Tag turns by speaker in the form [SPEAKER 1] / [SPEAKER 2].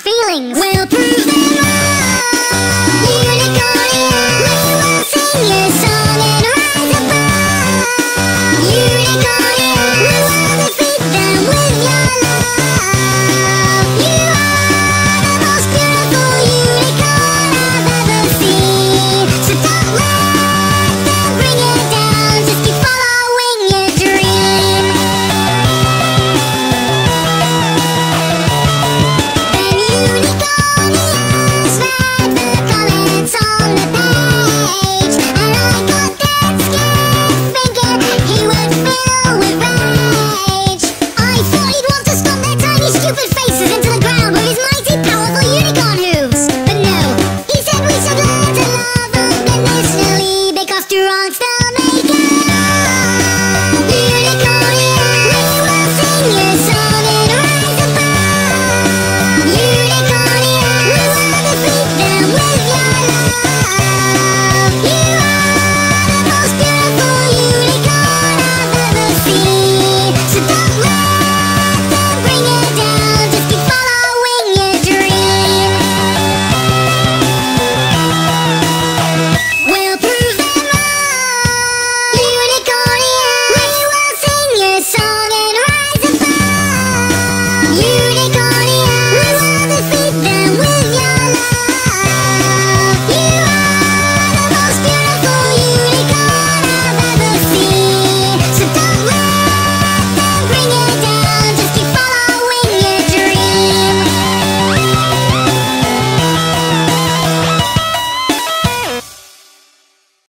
[SPEAKER 1] feelings.